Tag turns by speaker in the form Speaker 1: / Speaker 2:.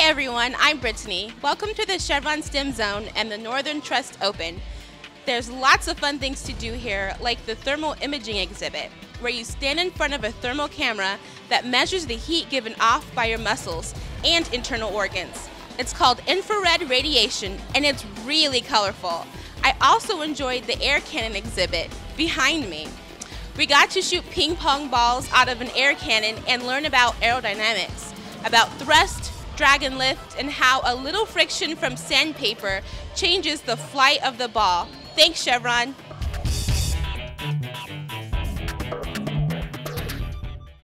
Speaker 1: everyone, I'm Brittany. Welcome to the Chevron STEM Zone and the Northern Trust Open. There's lots of fun things to do here, like the thermal imaging exhibit, where you stand in front of a thermal camera that measures the heat given off by your muscles and internal organs. It's called infrared radiation, and it's really colorful. I also enjoyed the air cannon exhibit behind me. We got to shoot ping pong balls out of an air cannon and learn about aerodynamics, about thrust, drag and lift, and how a little friction from sandpaper changes the flight of the ball. Thanks, Chevron.